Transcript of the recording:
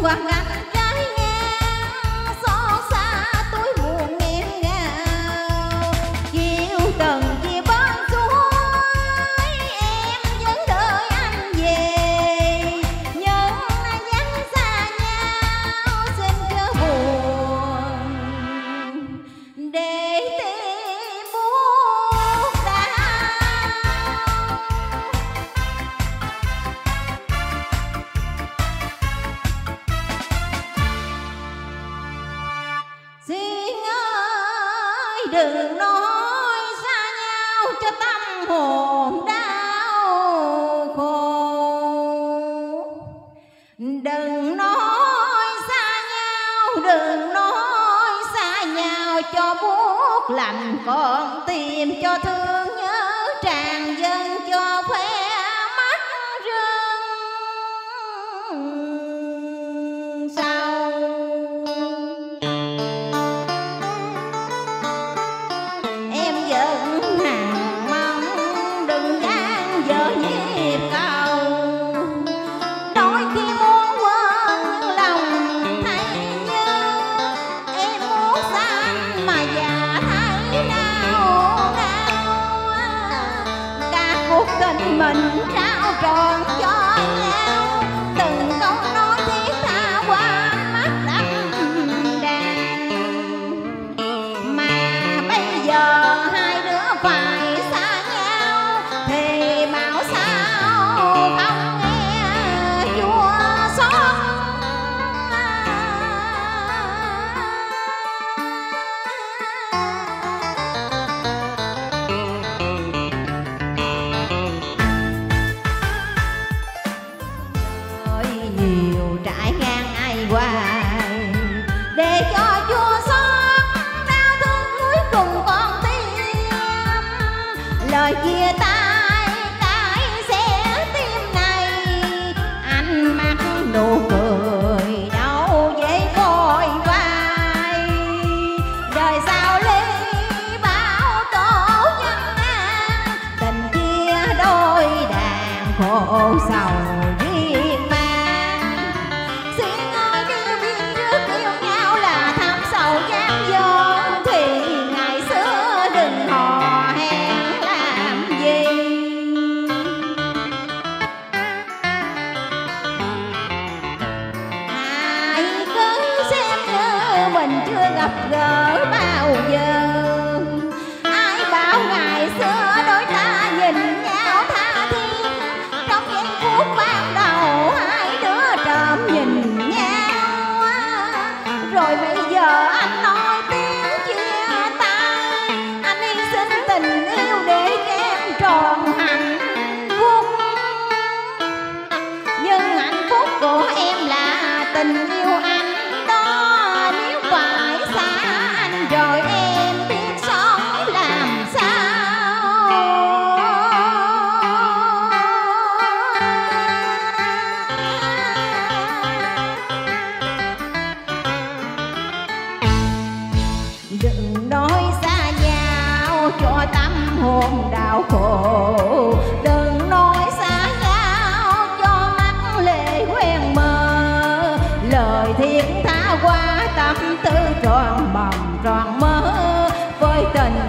quang ngang đừng nói xa nhau cho tâm hồn đau khổ. Đừng nói xa nhau, đừng nói xa nhau cho buốt lạnh còn tìm cho thương mình trao tròn cho nhau hoài. Để cho chúa xót đau thương cuối cùng con tim. Lời chia tay cái sẽ tim này. Anh mặc nụ cười đâu dễ vội vai đời sao ly bao tổ nhân an tình chia đôi đàn khổ sầu. Gặp gỡ bao giờ. hôm đau khổ. Đừng nói xa giao cho mắt lệ quen mơ lời thiên tha qua tâm tư tròn mộng tròn mơ với tình